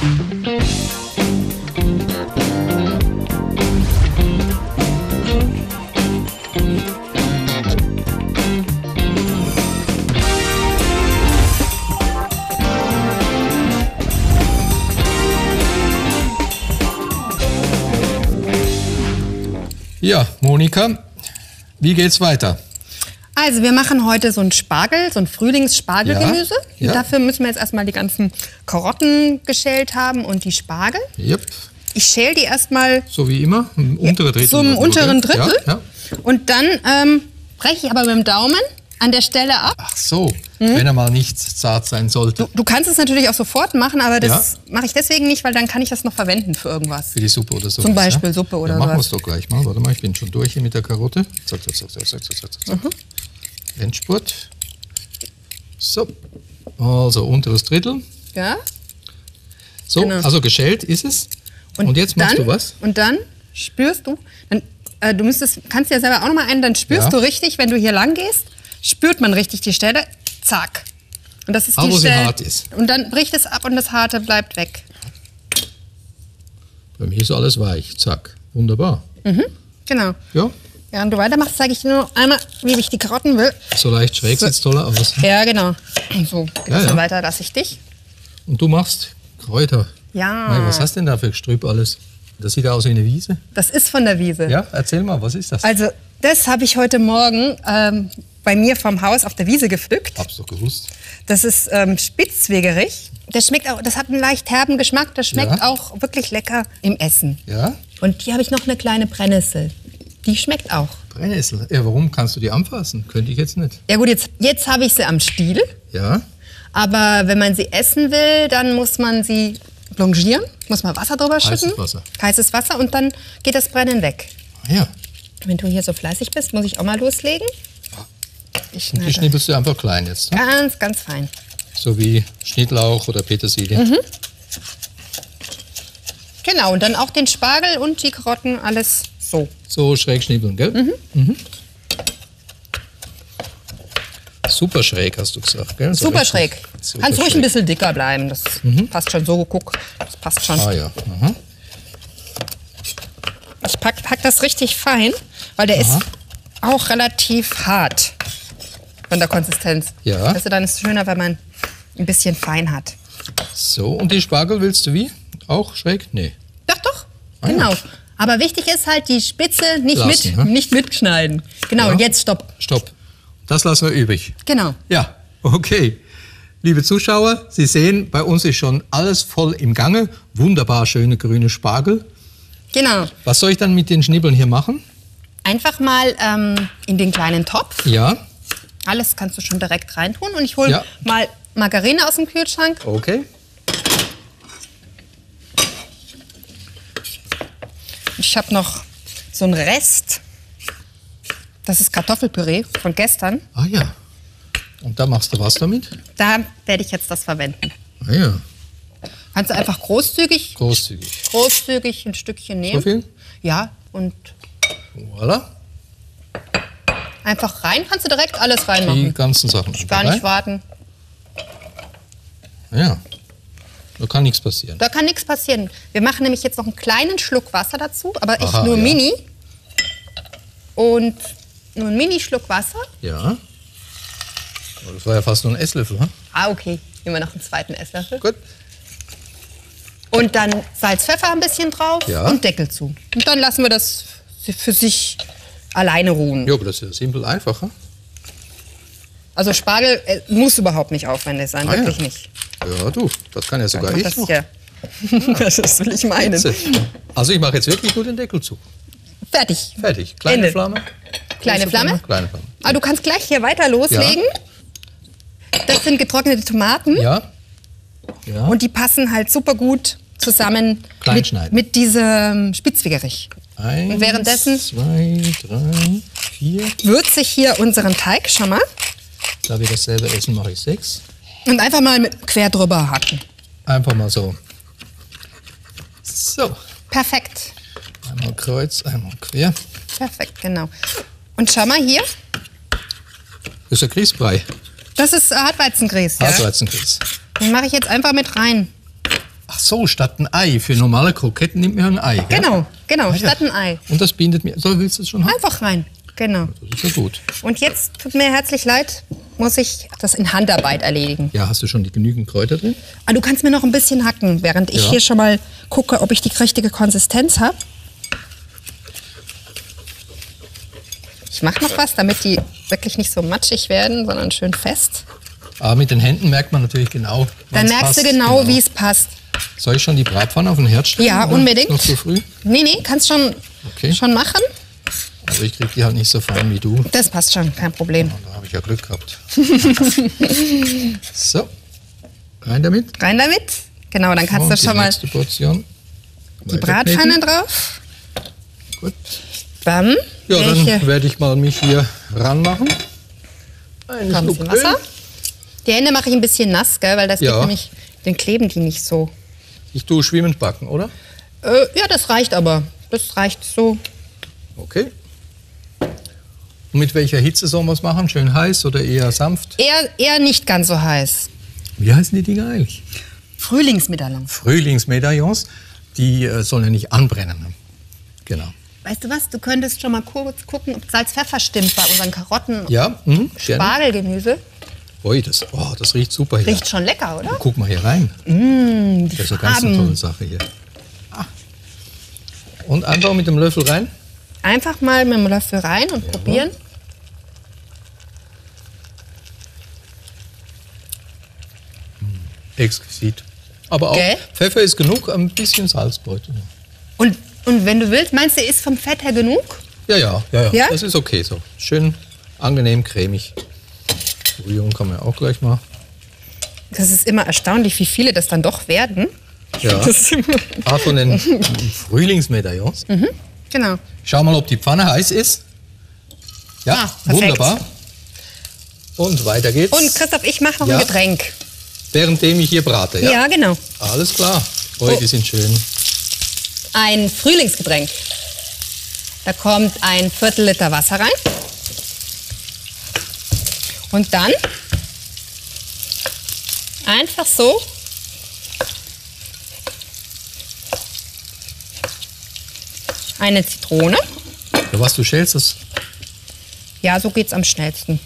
Ja, Monika, wie geht's weiter? Also wir machen heute so einen Spargel, so ein Frühlingsspargelgemüse. Ja, ja. Dafür müssen wir jetzt erstmal die ganzen Karotten geschält haben und die Spargel. Yep. Ich schäle die erstmal So wie immer, im unteren Drittel. so nur, unteren? Drittel. Ja, ja. Und dann ähm, breche ich aber mit dem Daumen an der Stelle ab. Ach so, wenn er mal nicht zart sein sollte. Mhm. Du, du kannst es natürlich auch sofort machen, aber das mache ich deswegen nicht, weil dann kann ich das noch verwenden für irgendwas. Für die Suppe oder so. Zum Beispiel Suppe oder ja, machen wir es doch gleich mal. Warte mal, ich bin schon durch hier mit der Karotte. Zack, zack, zack, zack, zack, zack, zack. Mhm. Endspurt. So, also unteres Drittel. Ja? So, Genau. also geschält ist es. Und, jetzt machst dann, du was? Und dann spürst du, dann, äh, du müsstest, kannst ja selber auch noch mal ein, dann spürst Ja. du richtig, wenn du hier lang gehst, spürt man richtig die Stelle, zack. Und das ist Ah, die wo sie Stelle. hart ist. Und dann bricht es ab und das Harte bleibt weg. Bei mir ist alles weich. Zack, wunderbar. Genau. Ja, Während du weitermachst, zeige ich dir nur einmal, wie ich die Karotten will. so leicht schräg So. sieht's toller aus. Ja, genau. So, Ja, ja. weiter lasse ich dich. Und du machst Kräuter. Ja. Mei, was hast du denn da für Gestrüpp alles? Das sieht ja aus wie eine Wiese. Das ist von der Wiese. Ja, erzähl mal, was ist das? Also, das habe ich heute Morgen ähm, bei mir vom Haus auf der Wiese gepflückt. Hab's doch gewusst. Das ist ähm, Spitzwegerich. Das schmeckt auch, das hat einen leicht herben Geschmack. Das schmeckt Ja. auch wirklich lecker im Essen. Ja? Und hier habe ich noch eine kleine Brennnessel. Die schmeckt auch. Brennnessel. Ja, warum kannst du die anfassen? Könnte ich jetzt nicht. Ja gut, jetzt, jetzt habe ich sie am Stiel. Ja? Aber wenn man sie essen will, dann muss man sie blanchieren. Muss man Wasser drüber Heißes schütten. Wasser. Heißes Wasser und dann geht das Brennen weg. Ah, ja. Wenn du hier so fleißig bist, muss ich auch mal loslegen. Ich Und die schnippelst du einfach klein jetzt. Ne? ganz, ganz fein. So wie Schnittlauch oder Petersilie. Mhm. Genau, und dann auch den Spargel und die Karotten, alles so. So schräg schnippeln, gell? Mhm. Super schräg, hast du gesagt, gell? So Super schräg. super Kannst ruhig ein schräg. bisschen dicker bleiben. Das passt schon so. Guck, das passt schon. Ah ja. Aha. Ich pack, pack das richtig fein, weil der ist auch relativ hart von der Konsistenz. Ja. Also dann ist es schöner, wenn man ein bisschen fein hat. So, und die Spargel willst du wie? Auch schräg? Nee. Doch, doch. Ah, ja. Aber wichtig ist halt die Spitze nicht, Lassen, mit, ne? nicht mitschneiden. Genau, Ja. und jetzt stopp. Stopp. Das lassen wir übrig. Genau. Ja, okay. Liebe Zuschauer, Sie sehen, bei uns ist schon alles voll im Gange. Wunderbar schöne grüne Spargel. Genau. Was soll ich dann mit den Schnibbeln hier machen? Einfach mal ähm, in den kleinen Topf. Ja, Alles kannst du schon direkt reintun. Und ich hole Ja. mal Margarine aus dem Kühlschrank. okay. Ich habe noch so einen Rest. Das ist Kartoffelpüree von gestern. Ah ja. Und da machst du was damit? Da werde ich jetzt das verwenden. Ah ja, Kannst du einfach großzügig, großzügig. großzügig ein Stückchen nehmen. So viel? Ja, und Voilà. einfach rein. Kannst du direkt alles Die reinmachen. ganzen Sachen. Gar nicht warten. Ja. Da kann nichts passieren. Da kann nichts passieren. Wir machen nämlich jetzt noch einen kleinen Schluck Wasser dazu, aber ich Aha, nur ja. mini. Und nur einen Mini-Schluck Wasser. Ja. Das war ja fast nur ein Esslöffel, hm? Ah, okay. Nehmen wir noch einen zweiten Esslöffel. Gut. Und dann Salz, Pfeffer ein bisschen drauf Ja. und Deckel zu. Und dann lassen wir das für sich alleine ruhen. Ja, aber das ist ja simpel einfacher. Also Spargel äh, muss überhaupt nicht aufwendig sein, Ah, ja. wirklich nicht. Ja, du, das kann ja sogar ich das, noch. hier. das will ich meinen. Also ich mache jetzt wirklich nur den Deckel zu. Fertig. Fertig. Kleine Ende. Flamme. Kleine große Flamme? Kleine Flamme. Ah, du kannst gleich hier weiter loslegen. Das sind getrocknete Tomaten Ja. Ja. und die passen halt super gut zusammen mit, mit diesem Spitzwegerich. Eins, und währenddessen- zwei, drei, vier. Würze ich hier unseren Teig schon mal Da wir dasselbe essen, mache ich sechs. und einfach mal mit quer drüber hacken. Einfach mal so. So. Perfekt. Einmal kreuz, einmal quer. Perfekt, genau. Und schau mal hier, Das ist ja Grießbrei. das ist äh, Hartweizengrieß. Ja? Hartweizengrieß. Den mache ich jetzt einfach mit rein. Ach so, statt ein Ei. Für normale Kroketten nimmt man ein Ei. Gell? Genau, genau, Ah, ja. statt ein Ei. Und das bindet mir. So, willst du es schon haben? Einfach rein. Genau. Das ist ja gut. Und jetzt tut mir herzlich leid, muss ich das in Handarbeit erledigen. Ja, hast du schon die genügend Kräuter drin? Ah, du kannst mir noch ein bisschen hacken, während ich Ja. hier schon mal gucke, ob ich die richtige Konsistenz habe. Ich mache noch was, damit die wirklich nicht so matschig werden, sondern schön fest. Aber mit den Händen merkt man natürlich genau. Dann merkst du passt. genau, wie es passt. Soll ich schon die Bratpfanne auf den Herd stellen? Ja, unbedingt. Noch zu früh? Nee, nee, kannst schon, Okay. schon machen. Also ich krieg die halt nicht so fein wie du. Das passt schon, kein Problem. Da habe ich ja Glück gehabt. so, rein damit. Rein damit. Genau, dann kannst Und du schon mal Portion. die Bratpfanne drauf. Gut. Dann Ja, welche dann werde ich mal mich hier ranmachen. Ein ein Schluck bisschen Wasser. Die Hände mache ich ein bisschen nass, gell, weil das Ja. geht nämlich, dann kleben die nicht so. Ich tue schwimmend backen, oder? Äh, ja, das reicht aber. Das reicht so. Okay. Und mit welcher Hitze sollen wir es machen? Schön heiß oder eher sanft? Eher, eher nicht ganz so heiß. Wie heißen die Dinger eigentlich? Frühlingsmedaillon. Frühlingsmedaillons. Die äh, sollen ja nicht anbrennen. ne? Genau. Weißt du was? Du könntest schon mal kurz gucken, ob Salz-Pfeffer stimmt bei unseren Karotten, Ja, gerne. Spargelgemüse. Ui, das, oh, das riecht super hier. Riecht schon lecker, oder? Guck mal hier rein. Mm, die Das ist eine ganz tolle Sache hier. Ah. Und einfach mit dem Löffel rein. Einfach mal mit dem Löffel rein und probieren. Exquisit. Aber auch Gell? Pfeffer ist genug, ein bisschen Salz bräuchte noch. Und, und wenn du willst, meinst du, ist vom Fett her genug? Ja, ja, ja, ja, Ja? Das ist okay so. Schön angenehm cremig. Bouillon kann man ja auch gleich mal. Das ist immer erstaunlich, wie viele das dann doch werden. Ja. Ah, von den Frühlingsmedaillons. Genau. Schau mal, ob die Pfanne heiß ist. Ja, Ah, wunderbar. Und weiter geht's. Und Christoph, ich mache noch Ja. ein Getränk. Währenddem ich hier brate, Ja, ja? genau. Alles klar. Oh, Oh. die sind schön. Ein Frühlingsgetränk. Da kommt ein Viertel Liter Wasser rein. Und dann einfach so eine Zitrone. Ja, was du schälst, das Ja, so geht's am schnellsten.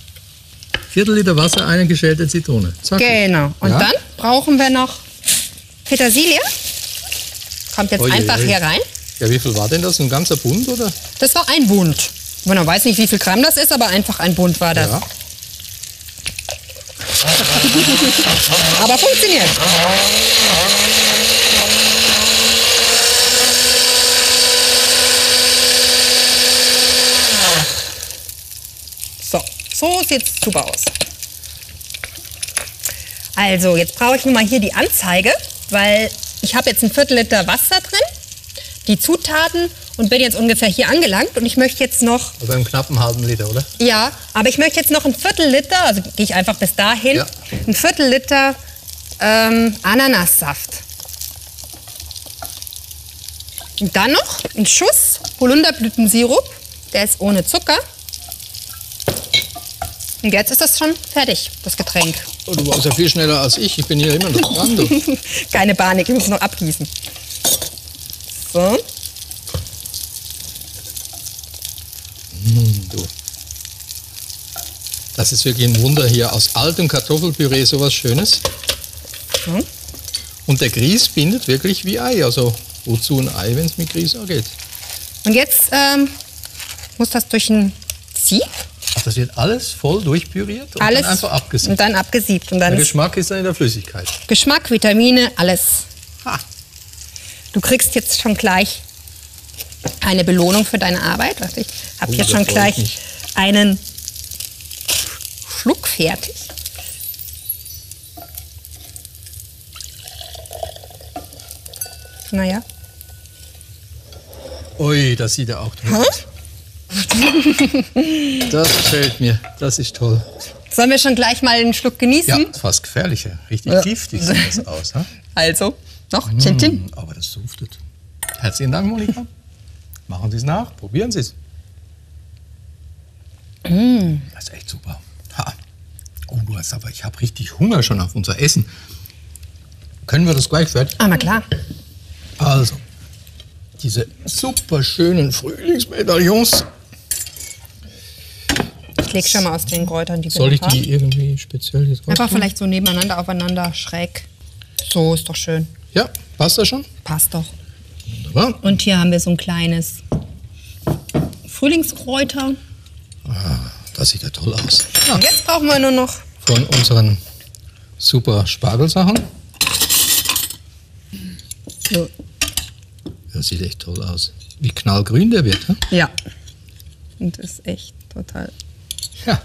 Viertel Liter Wasser, eine geschälte Zitrone. Zack. Genau. Und Ja? dann brauchen wir noch Petersilie. Kommt jetzt Ui, einfach hier rein. Ja, wie viel war denn das? Ein ganzer Bund, oder? Das war ein Bund. Man weiß nicht, wie viel Gramm das ist, aber einfach ein Bund war das. Ja. Aber funktioniert. So, so sieht's super aus. Also, jetzt brauche ich nun mal hier die Anzeige, weil ich habe jetzt ein Viertel Liter Wasser drin, die Zutaten und bin jetzt ungefähr hier angelangt und ich möchte jetzt noch Aber im knappen halben Liter, oder? ja, aber ich möchte jetzt noch ein Viertel Liter, also gehe ich einfach bis dahin, Ja. ein Viertel Liter ähm, Ananassaft. Und dann noch ein Schuss Holunderblütensirup, der ist ohne Zucker. Und jetzt ist das schon fertig, das Getränk. Oh, du warst ja viel schneller als ich. Ich bin hier immer noch dran. Du. Keine Panik, ich muss noch abgießen. So, du. Das ist wirklich ein Wunder hier. Aus altem Kartoffelpüree sowas Schönes. Mhm. Und der Grieß bindet wirklich wie Ei. Also wozu ein Ei, wenn es mit Grieß auch geht? und jetzt ähm, muss das durch ein Sieb, das wird alles voll durchpüriert und alles dann einfach abgesiebt. und dann abgesiebt. Und dann Der Geschmack ist dann in der Flüssigkeit. Geschmack, Vitamine, alles. Ha. Du kriegst jetzt schon gleich eine Belohnung für deine Arbeit. Warte, ich habe Oh, hier da schon gleich einen Schluck fertig. Naja. Ui, das sieht ja auch toll aus. Das gefällt mir. Das ist toll. Sollen wir schon gleich mal einen Schluck Ja, genießen? ist fast gefährlicher. Richtig Ja. giftig sieht das aus. Ha? Also, noch Chin Chin. Mm, Aber das duftet. Herzlichen Dank, Monika. Machen Sie es nach. Probieren Sie es. Mm. Das ist echt super. Ha. Oh, du hast aber, ich habe richtig Hunger schon auf unser Essen. Können wir das gleich fertig? Ah, na klar. Also, diese super schönen Frühlingsmedaillons. Ich lege schon mal aus den Kräutern die Soll ich haben. die irgendwie speziell jetzt Einfach vielleicht so nebeneinander, aufeinander, schräg. So ist doch schön. Ja, passt das schon? Passt doch. Wunderbar. Und hier haben wir so ein kleines Frühlingskräuter. Das sieht ja toll aus. Und jetzt brauchen wir nur noch Von unseren super Spargelsachen. so. Das sieht echt toll aus. Wie knallgrün der wird. Ne? Ja. Und das ist echt total. Ja.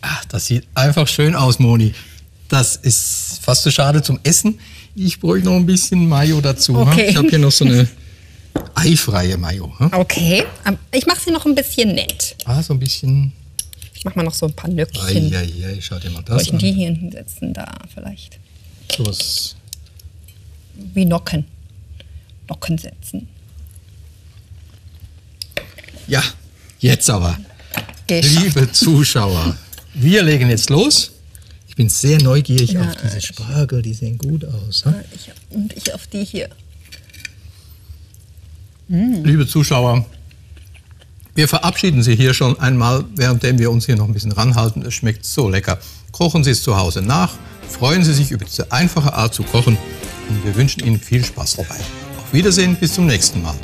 Ach, das sieht einfach schön aus, Moni. Das ist fast zu schade zum Essen. Ich bräuchte noch ein bisschen Mayo dazu. Okay. Ich habe hier noch so eine eifreie Mayo. Okay. Aber Ich mache sie noch ein bisschen nett. Ah, so ein bisschen. Ich mache mal noch so ein paar Nöckchen. Eieiei, schau dir mal Soll das ich denn die an. hier hinsetzen? Da vielleicht. So was. Wie Nocken. Nocken setzen. Ja, jetzt aber. Geschafft. Liebe Zuschauer, wir legen jetzt los. Ich bin sehr neugierig Ja, auf diese Spargel, die sehen gut aus. ha? Ich, und ich auf die hier. Liebe Zuschauer, wir verabschieden Sie hier schon einmal, währenddem wir uns hier noch ein bisschen ranhalten. Es schmeckt so lecker. Kochen Sie es zu Hause nach, freuen Sie sich über diese einfache Art zu kochen und wir wünschen Ihnen viel Spaß dabei. Auf Wiedersehen, bis zum nächsten Mal.